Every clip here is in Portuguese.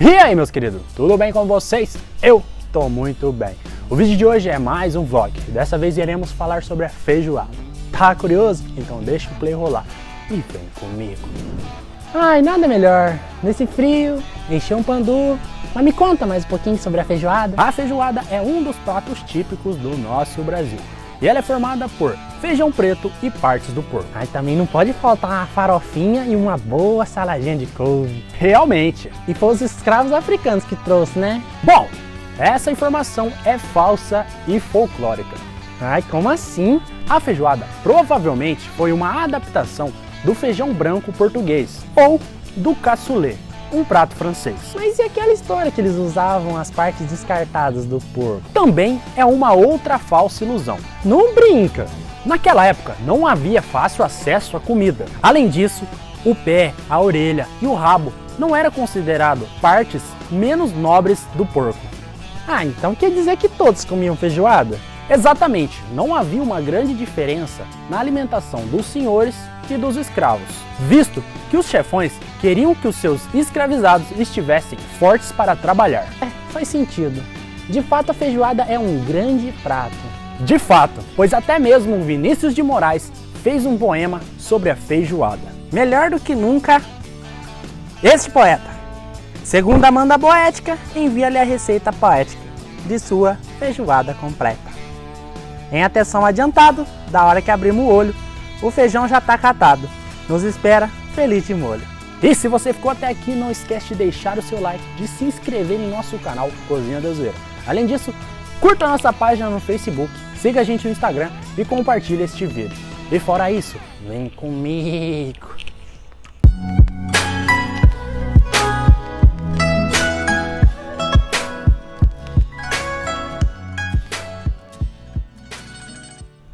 E aí, meus queridos, tudo bem com vocês? Eu tô muito bem. O vídeo de hoje é mais um vlog. Dessa vez iremos falar sobre a feijoada. Tá curioso? Então deixa o play rolar e vem comigo. Ai, nada melhor. Nesse frio, encher um pandu. Mas me conta mais um pouquinho sobre a feijoada. A feijoada é um dos pratos típicos do nosso Brasil. E ela é formada por feijão preto e partes do porco. Aí também não pode faltar uma farofinha e uma boa saladinha de couve. Realmente. E foi os escravos africanos que trouxe, né? Bom, essa informação é falsa e folclórica. Ai, como assim? A feijoada provavelmente foi uma adaptação do feijão branco português ou do cassoulet, um prato francês. Mas e aquela história que eles usavam as partes descartadas do porco? Também é uma outra falsa ilusão. Não brinca! Naquela época não havia fácil acesso à comida. Além disso, o pé, a orelha e o rabo não era considerado partes menos nobres do porco. Ah, então quer dizer que todos comiam feijoada? Exatamente, não havia uma grande diferença na alimentação dos senhores e dos escravos, visto que os chefões queriam que os seus escravizados estivessem fortes para trabalhar. É, faz sentido. De fato, a feijoada é um grande prato. De fato, pois até mesmo Vinícius de Moraes fez um poema sobre a feijoada. Melhor do que nunca, este poeta, segundo a manda poética, envia-lhe a receita poética de sua feijoada completa. Em atenção adiantado, da hora que abrimos o olho, o feijão já está catado. Nos espera feliz de molho. E se você ficou até aqui, não esquece de deixar o seu like, de se inscrever em nosso canal Cozinha da Zoeira. Além disso, curta nossa página no Facebook, siga a gente no Instagram e compartilhe este vídeo. E fora isso, vem comigo!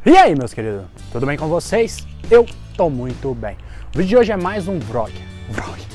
E aí, meus queridos, tudo bem com vocês? Eu tô muito bem. O vídeo de hoje é mais um vlog. Vlog.